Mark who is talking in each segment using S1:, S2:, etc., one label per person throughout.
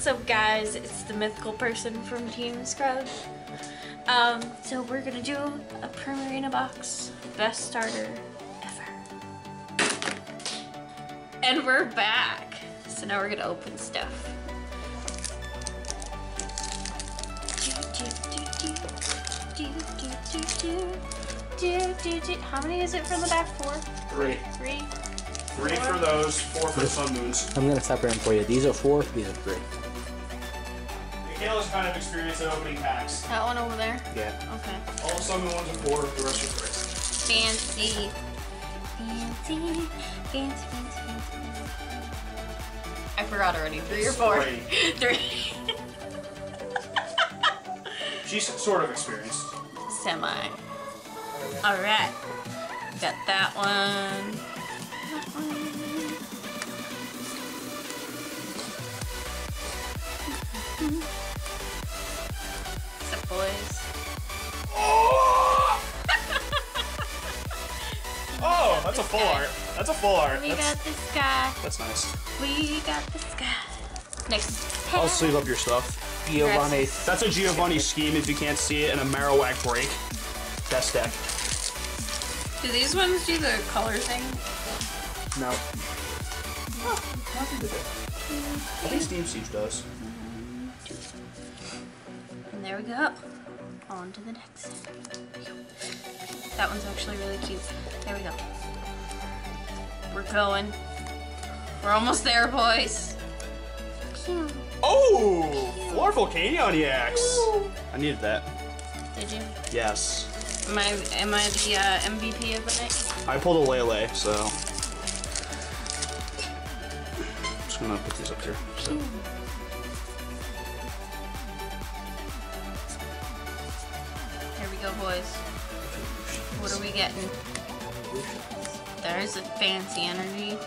S1: What's up, guys? It's the mythical person from Team Scrub. Um, so we're gonna do a Primarina box best starter ever. And we're back. So now we're gonna open stuff. How many is it from the back? Four?
S2: Three.
S1: Three?
S2: Three for those, four for the Sun Moons.
S3: I'm gonna separate them for you. These are four, these are three.
S2: Michaela's kind of experienced at opening packs.
S1: That one over there?
S3: Yeah.
S1: Okay.
S2: All the Sun Moon ones are four, the rest are three.
S1: Fancy. Fancy. Fancy, fancy, fancy. I forgot already. Three or four?
S2: Three.
S1: Three.
S2: She's sort of experienced.
S1: Semi. Alright. Got that one. That one. What's
S2: that's a full art. That's a full art.
S1: We
S2: That's,
S1: got this guy.
S2: that's nice.
S1: We got this guy. Next.
S2: I'll sleeve up your stuff.
S3: Giovanni.
S2: That's a Giovanni scheme if you can't see it, and a Marowak break. Best deck.
S1: Do these ones do the color thing?
S3: No.
S2: I think Steam Siege does.
S1: And there we go. On to the next. That one's actually really cute. There we go. We're going. We're almost there, boys. Cute.
S2: Oh! Floor Volcanion EX! I needed that.
S1: Did you?
S2: Yes.
S1: Am I am I the uh, MVP of the night?
S2: I pulled a Lele, so. I'm just gonna put these up here. So.
S1: Here we go, boys. What are we getting? There's a fancy energy.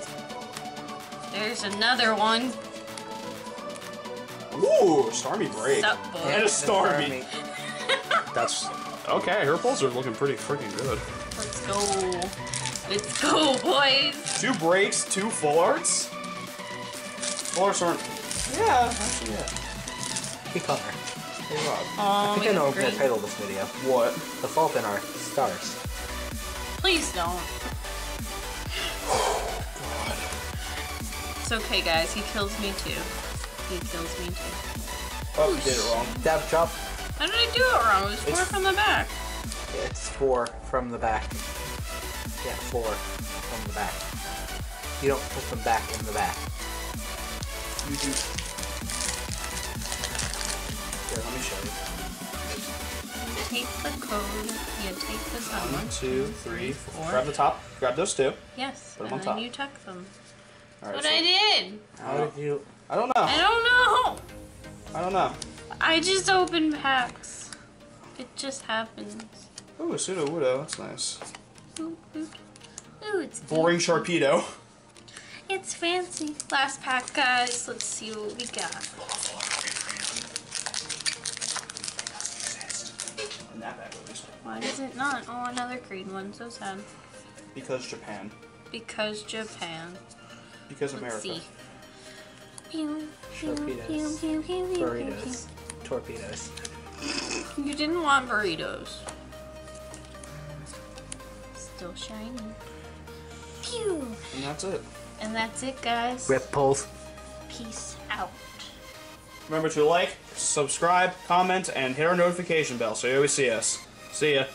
S1: There's another one.
S2: Ooh, Starmie Break.
S1: Sup, boys?
S2: And a Starmie. That's okay. Her pulls are looking pretty freaking good.
S1: Let's go. Let's go, boys.
S2: Two breaks, two full arts. Full arts aren't. Yeah, actually, yeah.
S3: He color.
S2: Hey, Rob.
S1: Oh,
S3: I
S1: we
S3: think I know
S1: got
S3: the title of this video.
S2: What?
S3: The fault in our stars.
S1: Please don't. It's okay, guys. He kills me too. He kills me too.
S2: Oh, you did it wrong.
S3: Dab chop.
S1: How did I do it wrong? It was four
S2: It's-
S1: from the back.
S3: It's four from the back. Yeah, four from the back. You don't put them back in the back.
S2: You do. Here, let me show you.
S1: Take the code. You take the
S2: One,
S1: someone.
S2: two, three,
S1: Four.
S2: Grab the top. Grab those two.
S1: Yes.
S2: Put 'em
S1: and
S2: on
S1: then
S2: top.
S1: you tuck them. What
S2: so-
S1: I did.
S3: How did you?
S2: I don't know.
S1: I don't know.
S2: I don't know.
S1: I just opened packs. It just happens.
S2: Ooh, a Sudowoodo. That's nice.
S1: Ooh, ooh. Ooh, it's
S2: Boring
S1: fancy.
S2: Sharpedo.
S1: It's fancy. Last pack, guys. Let's see what we got.
S2: That bag, at least.
S1: Why is it not? Oh, another green one. So sad.
S2: Because Japan.
S1: Because Japan.
S2: Because
S1: Let's
S2: America.
S1: see. Pew, pew,
S3: Torpedoes.
S1: pew, pew, pew, pew,
S3: Burritos. Torpedoes.
S1: You didn't want burritos. Still shiny. Pew.
S2: And that's it.
S1: And that's it, guys.
S3: Rip pulls.
S1: Peace out.
S2: Remember to like, subscribe, comment, and hit our notification bell so you always see us. See ya.